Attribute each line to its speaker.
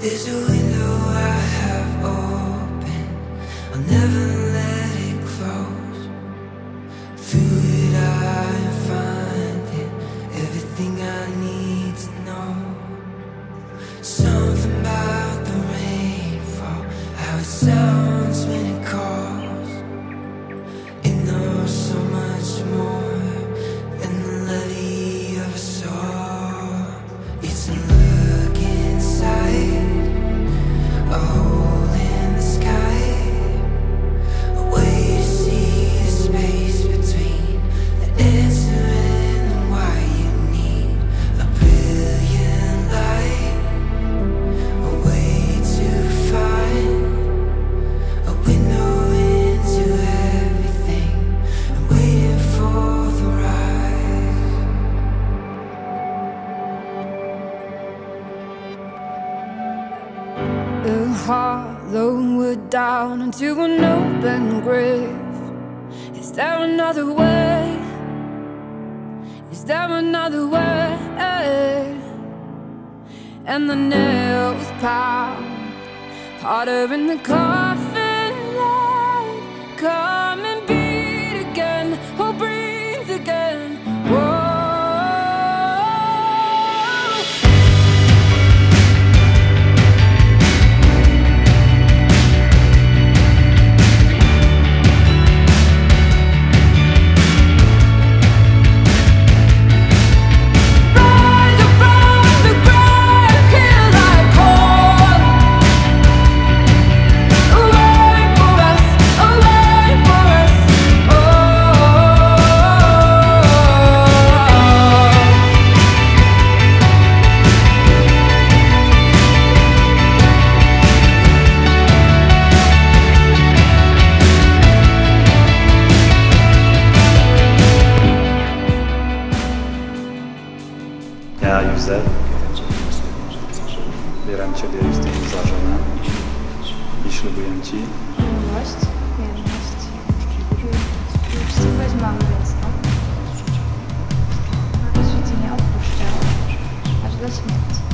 Speaker 1: There's a window I have open. I'll never let it close. Through it I find it. Everything I need to know. Something A
Speaker 2: hollow down into an open grave. Is there another way? Is there another way? And the nails pound harder in the coffin line.
Speaker 3: Z. Bieram Ciebie, i Justynie, za żonę i ślubuję Ci.
Speaker 4: Miłość, wierność, uczciwość mam wiosną, a życie nie opuszczę, aż do śmierci.